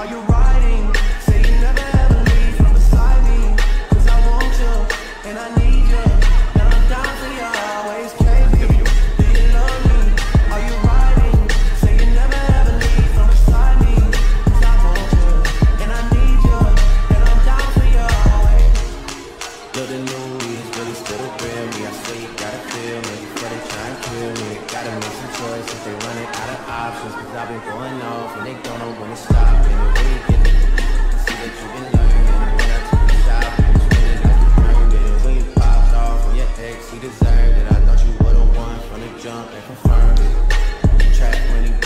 Are you riding? Say you never ever leave from beside me. Cause I want you, and I need you. And I'm down for you always. Do you love me? Are you riding? Say you never ever leave from beside I want you, and I need you. I'm down for you always. Still. I you gotta me. Gotta make some choices, they running out of options. Cause I've been going off and they don't know when to stop. And the way you get to see that you've been learning. And when I took a shot, and you really like you earned it. And when you popped off on your ex, you deserved it. I thought you were the one from the jump and confirmed it. Track when you